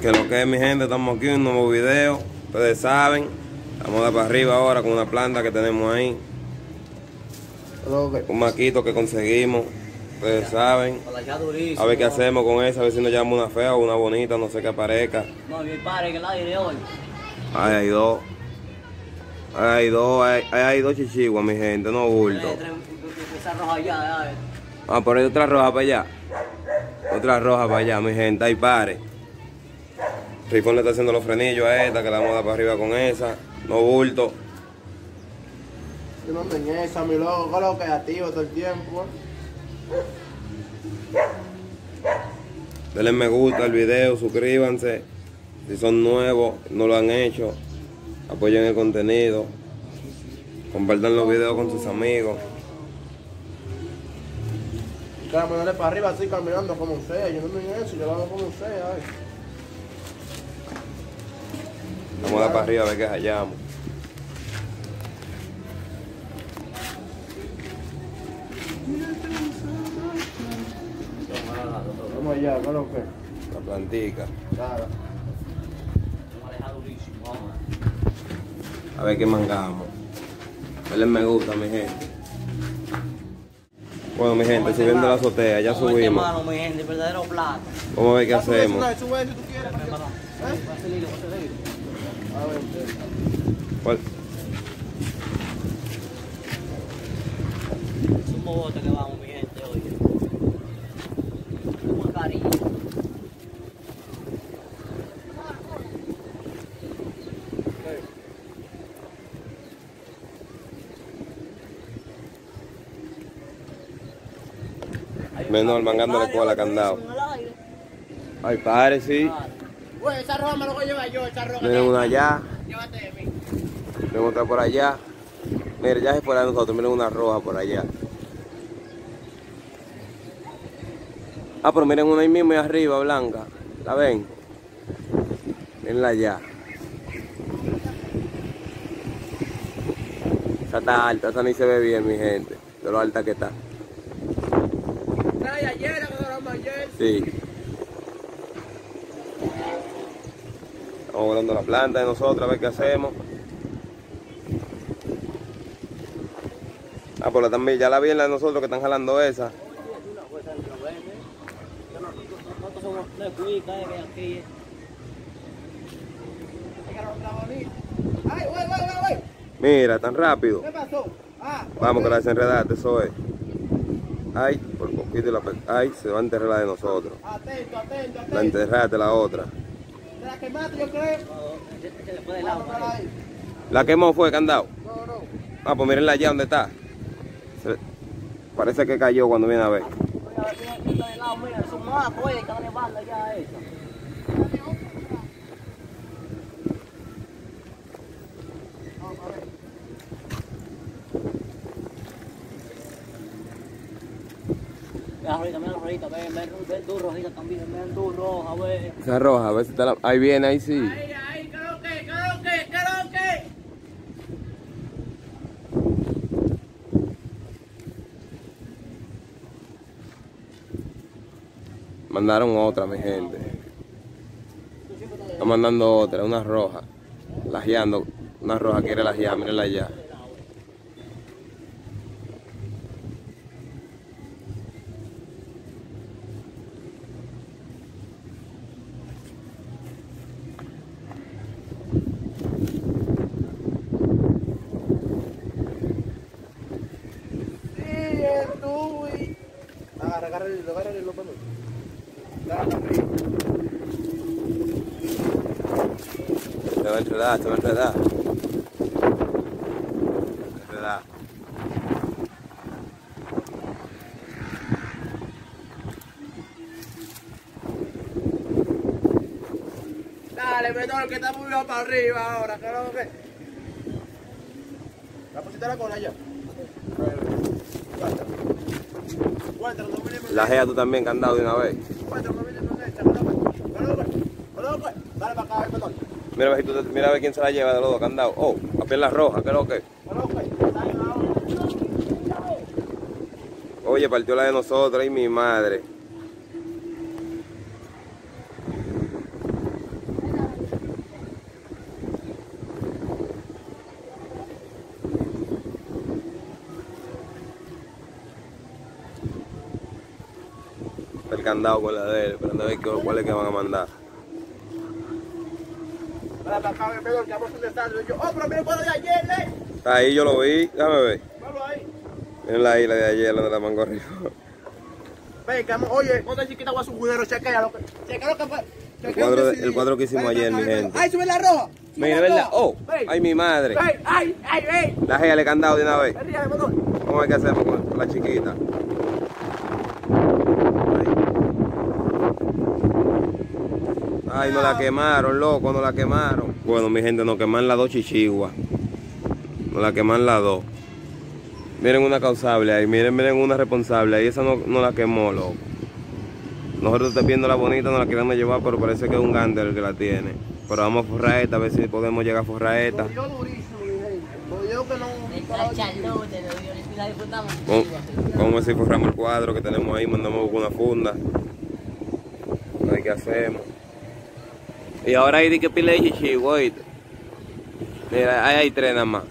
Que lo que es mi gente, estamos aquí en un nuevo video. Ustedes saben, vamos a dar para arriba ahora con una planta que tenemos ahí. Un maquito que conseguimos. Ustedes saben. A ver qué hacemos con esa, a ver si nos llama una fea o una bonita, no sé qué aparezca. No, mi padre que la diré hoy. Ahí hay dos. Ahí hay dos, ahí hay dos chichiguas, mi gente, no bulto. Esa roja allá, ya. Ah, por ahí otra roja para allá. Otra roja para allá, mi gente, ahí pare. Rifón le está haciendo los frenillos a esta, que la vamos a dar para arriba con esa. No bulto. Yo no tengo esa, mi loco, con lo creativo todo el tiempo. Denle me gusta al video, suscríbanse. Si son nuevos, no lo han hecho, apoyen el contenido. Compartan los videos con sus amigos. Caminarle para arriba así caminando como sea. Yo no tengo eso, yo lo hago como sea. ay. Vamos a dar para arriba a ver qué hallamos. Vamos allá, con lo que. La plantica. Me vamos. A ver qué mangamos. Denle me gusta, mi gente. Bueno, mi gente, subiendo la azotea, ya subimos. mano, mi gente, verdadero plato. Vamos a ver qué hacemos. Sube, sube si tú quieres. Facilito, facilito. A ver, ¿Cuál? Sumo bote que vamos, mi gente, hoy. Con cariño. Menor, mangándole cola, candado. Ay, padre, sí. Güey, esa roja me la voy a llevar yo, esa roja. Miren una allá, Llévate de mí. miren otra por allá. Miren, ya es fuera de nosotros, miren una roja por allá. Ah, pero miren una ahí mismo y arriba, blanca. ¿La ven? Mirenla allá. Esa está alta, esa ni se ve bien, mi gente. De lo alta que está. Trae ayer, que no ayer. Sí. Estamos volando la planta de nosotros a ver qué hacemos. Ah, pues la también, ya la vi en la de nosotros que están jalando esa. Mira, tan rápido. ¿Qué pasó? Ah, Vamos que la desenredaste, eso es. Ay, por poquito la pe- Ay, se va a enterrar la de nosotros. atento, atento, La atento. enterraste la otra. ¿De la quemaste, yo creo? ¿La quemó fue, candado? No, no. Ah, pues mírenla allá donde está. Se- Parece que cayó cuando viene a ver. Mira, mira, mira del lado, mira, son más, oye, que está de banda ya esa. Mira, Rojita, mira, Rojita, ven, ven, ven tú, Rojita, también, tú, Roja. Esa roja, a ver si está la... Ahí viene, ahí sí. Ahí, ahí, ¿qué lo que? ¿Qué lo que? ¿Qué lo que? Mandaron otra, mi gente. Están mandando otra, una roja. Lajeando. Una roja quiere lajear, mírenla allá. Agarra, agarra el hilo, agarra el hilo, para mí. Dale, arriba. Se va a enredar, se va a enredar. Enredar. Dale, menor, que está muy bien para arriba ahora, ¿qué lo que? ¿La pusiste la cola ya? En Lajea tú también, candado de una vez. Mira a ver, tú mira a ver quién se la lleva de los dos candados. Oh, a pierna roja, ¿qué es lo que? Oye, partió la de nosotros y mi madre. El candado con la de él, pero no ver qué- cuál es que van a mandar. Vamos a ahí, yo lo vi, déjame ver. Vamos. Miren la isla de ayer, la de la mango arriba. Ven, que vamos, oye, otra chiquita va a su juguero, chequea lo que, chequea lo que fue. El cuadro, el cuadro que hicimos ayer, mi gente. Ay, sube la roja. Mira, ¿verdad? Oh, ay, mi madre. ay, ay. La le candado de una vez. ¿Cómo hay que hacer con, con la chiquita? Ay, nos la quemaron, loco, nos la quemaron. Bueno, mi gente, nos queman las dos chichiguas. Nos la queman las dos. Miren una causable ahí, miren, miren una responsable ahí. Esa no, no la quemó, loco. Nosotros estamos viendo la bonita, nos la queremos llevar, pero parece que es un gander el que la tiene. Pero vamos a forrar esta, a ver si podemos llegar a forrar esta. Jodió durísimo, mi gente. Jodió que no. El cachalote, lo dio, y la disfrutamos. Vamos, vamos a ver si forramos el cuadro que tenemos ahí, mandamos una funda. A ver qué hacemos. Y ahora hay de que pile de chichigo, oíste. Mira, ahí hay tres nada más.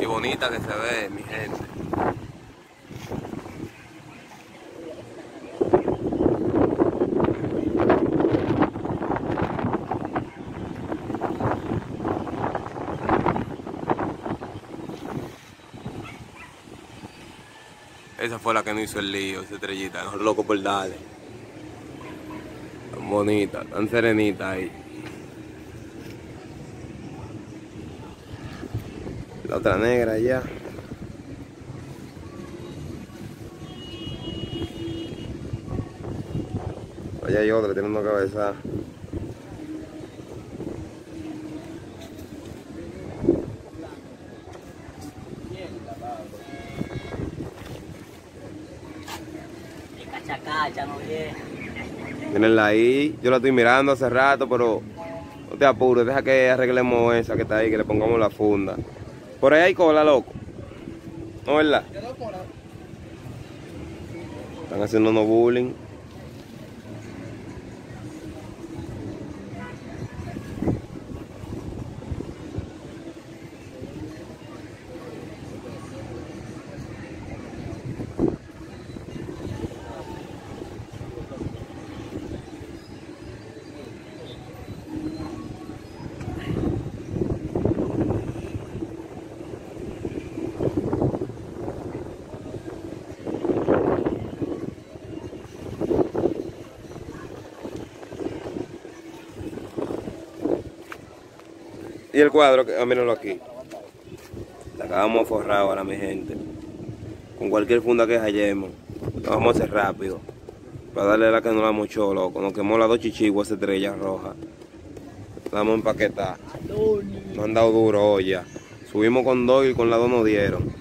Y bonita que se ve, mi gente. Esa fue la que no hizo el lío, esa estrellita, los locos por darle. Tan bonita, tan serenita ahí. La otra negra allá. Allá hay otra, tiene una cabeza. No viene. Mírenla ahí, yo la estoy mirando hace rato, pero no te apures, deja que arreglemos esa que está ahí, que le pongamos la funda. Por ahí hay cola, loco. ¿No verdad? Están haciendo unos bullying. Y el cuadro, ah, mírenlo aquí. La acabamos de forrar ahora, mi gente. Con cualquier funda que hallemos. Lo vamos a hacer rápido. Para darle la que no la mochó, loco. Nos quemó las dos chichiguas estrellas rojas. La vamos a empaquetar. Nos han dado duro hoy ya. Subimos con dos y con las dos nos dieron.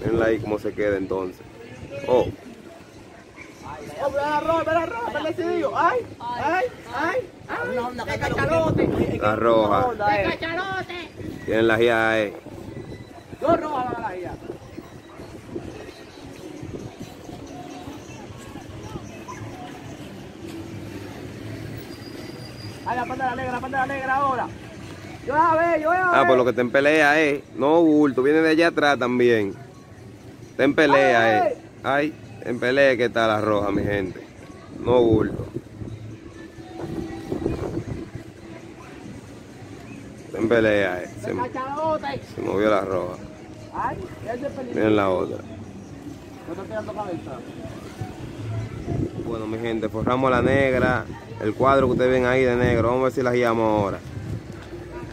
Mirenla ahí cómo se queda entonces. Oh, Oh, la la. Ay, ay, ay, ay. Una onda ¡Qué que está cachalote! la roja. ¡Qué cachalote! Tienen la guía ahí. Dos rojas van a la guía. Ay, la panda negra, la panda negra ahora. Yo a ver, yo a ver. Ah, pues lo que está en pelea es. No bulto, viene de allá atrás también. Está en pelea Ay, es. Ay, en pelea que está la roja, mi gente. No bulto. En pelea es. Se, movió la roja. Miren la otra. Bueno, mi gente, forramos la negra. El cuadro que ustedes ven ahí de negro. Vamos a ver si la guiamos ahora.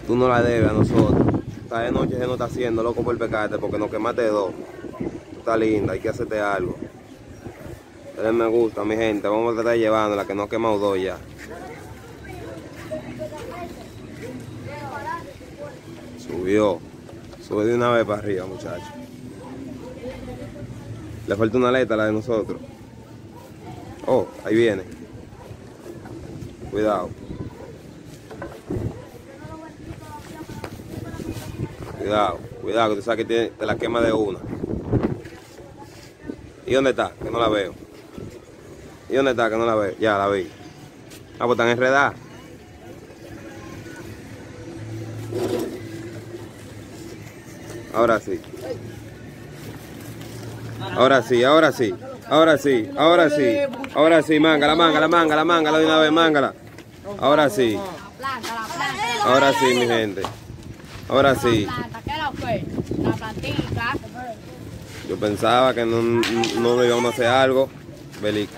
Tú no la debes a nosotros. Esta de noche se nos está haciendo loco por pecarte porque nos quemaste dos. Tú estás linda, hay que hacerte algo. Denle me gusta, mi gente. Vamos a tratar de llevándola, que no quemado dos ya. Subió. Sube de una vez para arriba, muchachos. Le falta una aleta la de nosotros. Oh, ahí viene. Cuidado. Cuidado, cuidado, que tú sabes que tiene- te la quema de una. ¿Y dónde está? Que no la veo. ¿Y dónde está? Que no la veo. Ya, la vi. Ah, pues están enredadas. Ahora sí. Ahora sí, ahora sí. Ahora sí, ahora sí. Ahora sí, mángala, mángala, mángala, mángala de una vez, mángala. Ahora sí. Ahora sí, mi gente. Ahora sí. Yo pensaba que no, no, no íbamos a hacer algo. Belic.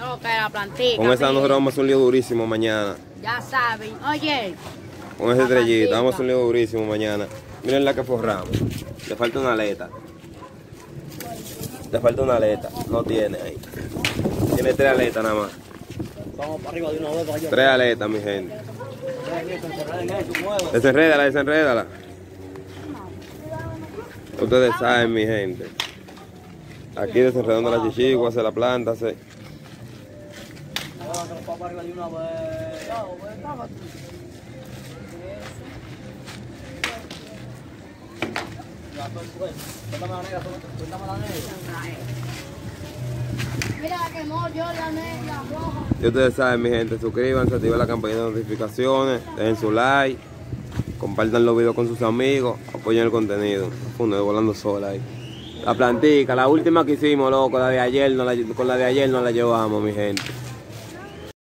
Con esa nosotros vamos a hacer un lío durísimo mañana. Ya saben. Oye, Con estrellita, plantica. vamos a hacer un lío durísimo mañana. Miren la que forramos. Le falta una aleta. Le falta una aleta. No tiene ahí. Tiene tres aletas nada más. Vamos para arriba de una vez para allá. Tres aletas, mi gente. Desenrédala, desenrédala. Ustedes saben, mi gente. Aquí desenredando la chichigua, se la planta, se... Levanta los papas arriba de una vez. Ya, güey, cágate. Ya, pues, pues, suéltame la negra, suéltame la negra. Mira ustedes saben, mi gente, suscríbanse, activen la campanita de notificaciones, dejen su like, compartan los videos con sus amigos, apoyen el contenido. Uno volando sola ahí. La plantica, la última que hicimos, loco, la de ayer, no la- con la de ayer no la llevamos, mi gente.